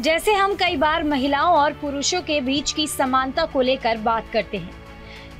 जैसे हम कई बार महिलाओं और पुरुषों के बीच की समानता को लेकर बात करते हैं।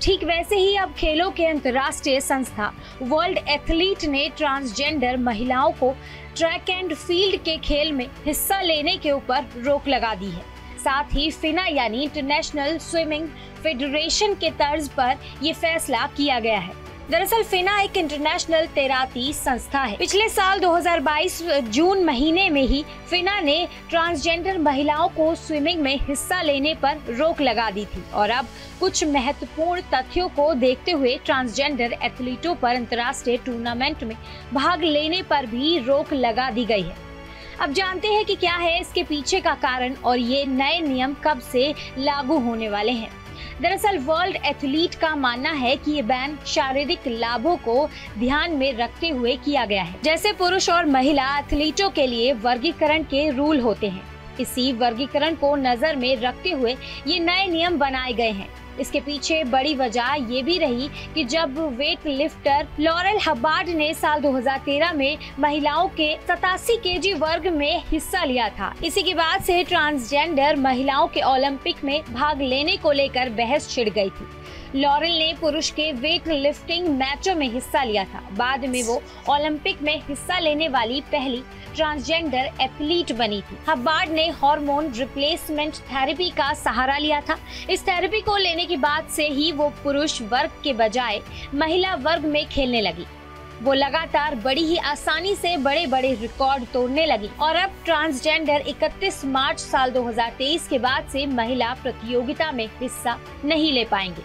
ठीक वैसे ही अब खेलों के अंतर्राष्ट्रीय संस्था वर्ल्ड एथलीट ने ट्रांसजेंडर महिलाओं को ट्रैक एंड फ़ील्ड के खेल में हिस्सा लेने के ऊपर रोक लगा दी है। साथ ही फिना यानी इंटरनेशनल स्विमिंग फेडरेशन के तर्ज पर ये फैसला किया गया है। दरअसल फिना एक इंटरनेशनल तैराती संस्था है। पिछले साल 2022 जून महीने में ही फिना ने ट्रांसजेंडर महिलाओं को स्विमिंग में हिस्सा लेने पर रोक लगा दी थी। और अब कुछ महत्वपूर्ण तथ्यों को देखते हुए ट्रांसजेंडर एथलीटों पर अंतर्राष्ट्रीय टूर्नामेंट में भाग लेने पर भी रोक लगा दी गई है। अब जानते हैं कि क्या है इसके पीछे का कारण और ये नए नियम कब से लागू होने वाले हैं। दरअसल वर्ल्ड एथलीट का मानना है कि ये बैन शारीरिक लाभों को ध्यान में रखते हुए किया गया है। जैसे पुरुष और महिला एथलीटों के लिए वर्गीकरण के रूल होते हैं। इसी वर्गीकरण को नज़र में रखते हुए ये नए नियम बनाए गए हैं। इसके पीछे बड़ी वजह ये भी रही कि जब वेट लिफ्टर लॉरेल हबार्ड ने साल 2013 में महिलाओं के सतासी केजी वर्ग में हिस्सा लिया था। इसी के बाद से ट्रांसजेंडर महिलाओं के ओलंपिक में भाग लेने को लेकर बहस छिड़ गई थी। लॉरेल ने पुरुष के वेट लिफ्टिंग मैचों में हिस्सा लिया था। बाद में वो ओलंपिक में हिस्सा लेने वाली पहली ट्रांसजेंडर एथलीट बनी थी। हब्बार्ड ने हार्मोन रिप्लेसमेंट थेरेपी का सहारा लिया था। इस थेरेपी को लेने के बाद से ही वो पुरुष वर्ग के बजाय महिला वर्ग में खेलने लगी। वो लगातार बड़ी ही आसानी से बड़े बड़े रिकॉर्ड तोड़ने लगी और अब ट्रांसजेंडर 31 मार्च साल 2023 के बाद से महिला प्रतियोगिता में हिस्सा नहीं ले पाएँगे।